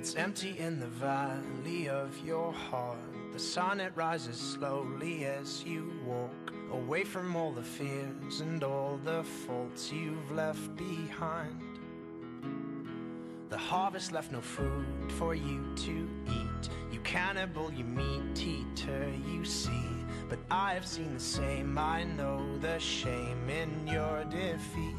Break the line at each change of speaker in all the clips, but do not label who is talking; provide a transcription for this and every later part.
It's empty in the valley of your heart. The sun it rises slowly as you walk away from all the fears and all the faults you've left behind. The harvest left no food for you to eat. Cannibal, you meat eater, you see. But I have seen the same, I know the shame in your defeat.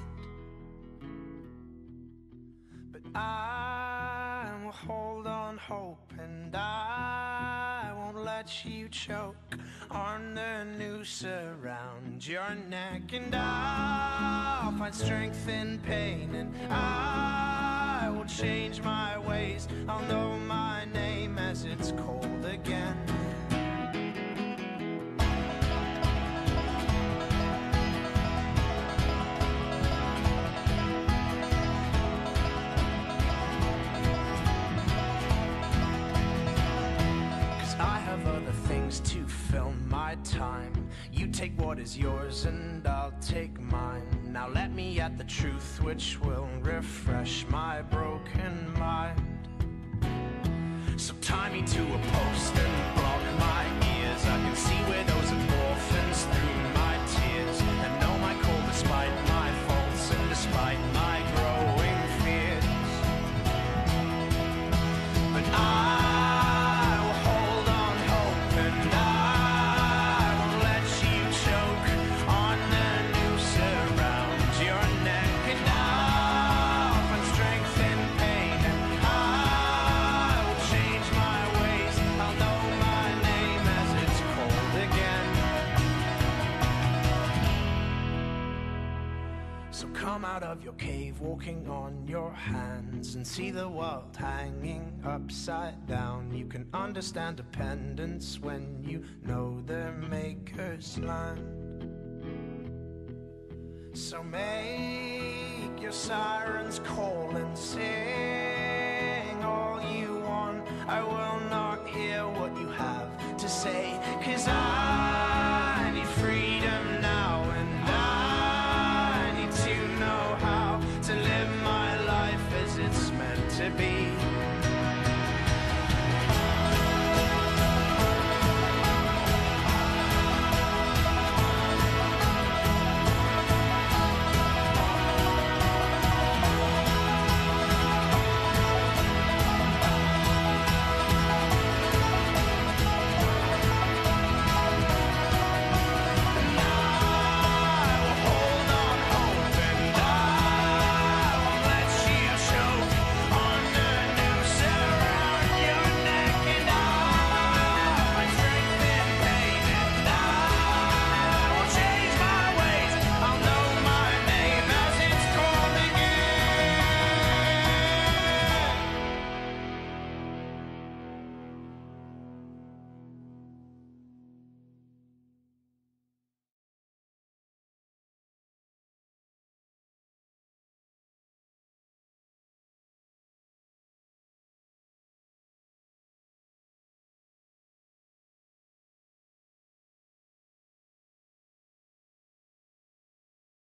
But I will hold on hope and I won't let you choke on the noose around your neck. And I'll find strength in pain and I will change my ways. I'll know it's cold again. Cause I have other things to fill my time. You take what is yours and I'll take mine. Now let me at the truth which will refresh So tie me to a post come out of your cave, walking on your hands, and see the world hanging upside down. You can understand dependence when you know their maker's land. So make your sirens call and sing all you want. I will not hear what you have to say, cause I